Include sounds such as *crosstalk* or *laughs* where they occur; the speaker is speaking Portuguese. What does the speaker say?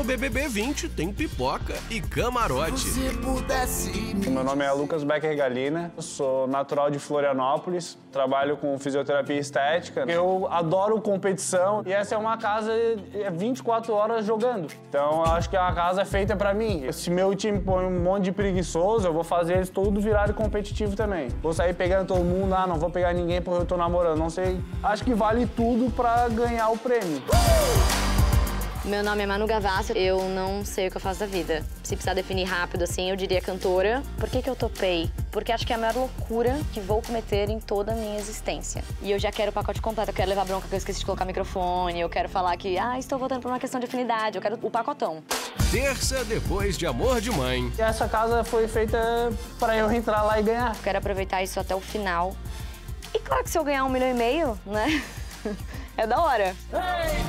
no BBB 20 tem pipoca e camarote. Se pudesse. Meu nome é Lucas Becker Galina, eu sou natural de Florianópolis, trabalho com fisioterapia estética. Eu adoro competição e essa é uma casa é 24 horas jogando. Então eu acho que a casa é feita pra mim. Se meu time põe um monte de preguiçoso, eu vou fazer eles tudo virarem competitivo também. Vou sair pegando todo mundo, ah, não vou pegar ninguém porque eu tô namorando, não sei. Acho que vale tudo pra ganhar o prêmio. Meu nome é Manu Gavassi, eu não sei o que eu faço da vida. Se precisar definir rápido, assim, eu diria cantora. Por que, que eu topei? Porque acho que é a maior loucura que vou cometer em toda a minha existência. E eu já quero o pacote completo, eu quero levar bronca que eu esqueci de colocar microfone, eu quero falar que, ah, estou voltando por uma questão de afinidade, eu quero o pacotão. Terça depois de Amor de Mãe. E essa casa foi feita pra eu entrar lá e ganhar. Quero aproveitar isso até o final. E claro que se eu ganhar um milhão e meio, né? *laughs* É da hora. Ei,